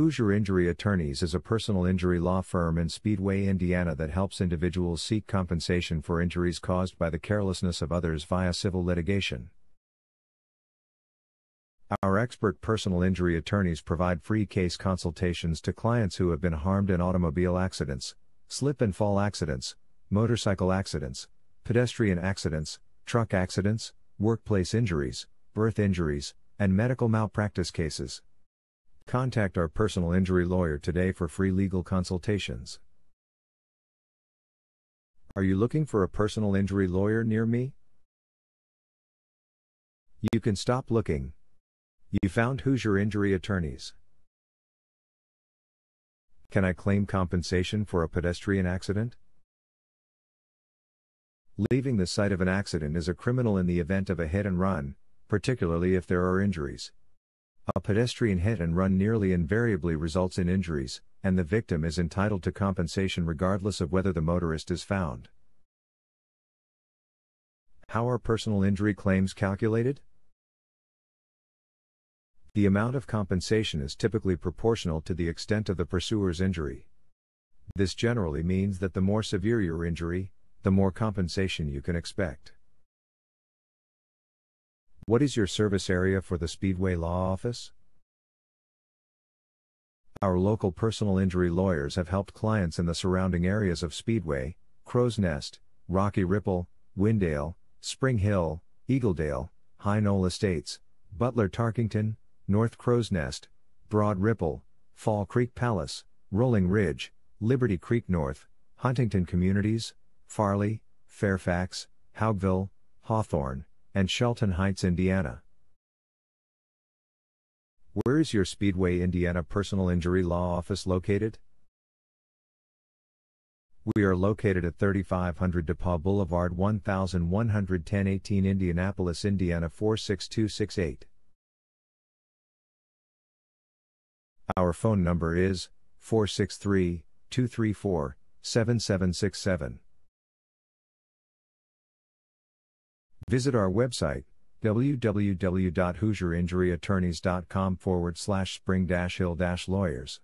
Hoosier Injury Attorneys is a personal injury law firm in Speedway, Indiana that helps individuals seek compensation for injuries caused by the carelessness of others via civil litigation. Our expert personal injury attorneys provide free case consultations to clients who have been harmed in automobile accidents, slip and fall accidents, motorcycle accidents, pedestrian accidents, truck accidents, workplace injuries, birth injuries, and medical malpractice cases. Contact our personal injury lawyer today for free legal consultations. Are you looking for a personal injury lawyer near me? You can stop looking. You found Hoosier Injury Attorneys. Can I claim compensation for a pedestrian accident? Leaving the site of an accident is a criminal in the event of a hit and run, particularly if there are injuries. A pedestrian hit and run nearly invariably results in injuries, and the victim is entitled to compensation regardless of whether the motorist is found. How are personal injury claims calculated? The amount of compensation is typically proportional to the extent of the pursuer's injury. This generally means that the more severe your injury, the more compensation you can expect. What is your service area for the Speedway Law Office? Our local personal injury lawyers have helped clients in the surrounding areas of Speedway, Crow's Nest, Rocky Ripple, Wynnedale, Spring Hill, Eagledale, High Knoll Estates, Butler Tarkington, North Crow's Nest, Broad Ripple, Fall Creek Palace, Rolling Ridge, Liberty Creek North, Huntington Communities, Farley, Fairfax, Haughville, Hawthorne, and Shelton Heights, Indiana. Where is your Speedway, Indiana personal injury law office located? We are located at 3500 DePauw Boulevard 1110 18 Indianapolis, Indiana 46268. Our phone number is 463 234 7767. Visit our website www.hoosierinjuryattorneys.com forward slash spring hill lawyers.